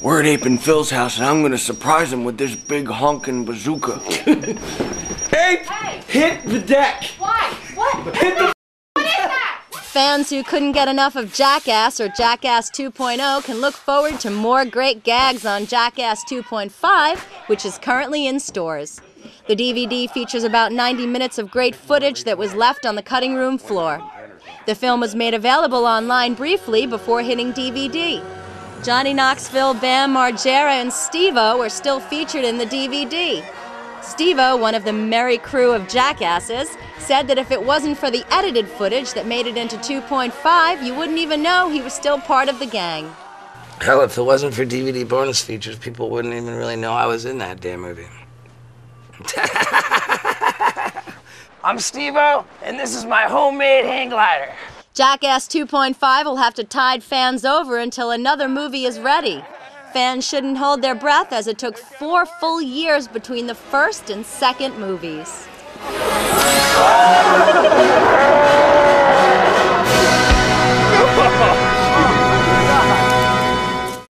We're at Ape and Phil's house, and I'm gonna surprise him with this big honking bazooka. Ape, hit the deck. Why? What? Hit the. What is that? Fans who couldn't get enough of Jackass or Jackass 2.0 can look forward to more great gags on Jackass 2.5, which is currently in stores. The DVD features about 90 minutes of great footage that was left on the cutting room floor. The film was made available online briefly before hitting DVD. Johnny Knoxville, Bam Margera, and Steve-O are still featured in the DVD. Steve-O, one of the merry crew of jackasses, said that if it wasn't for the edited footage that made it into 2.5, you wouldn't even know he was still part of the gang. Hell, if it wasn't for DVD bonus features, people wouldn't even really know I was in that damn movie. I'm Steve-O, and this is my homemade hang glider. Jackass 2.5 will have to tide fans over until another movie is ready. Fans shouldn't hold their breath as it took four full years between the first and second movies.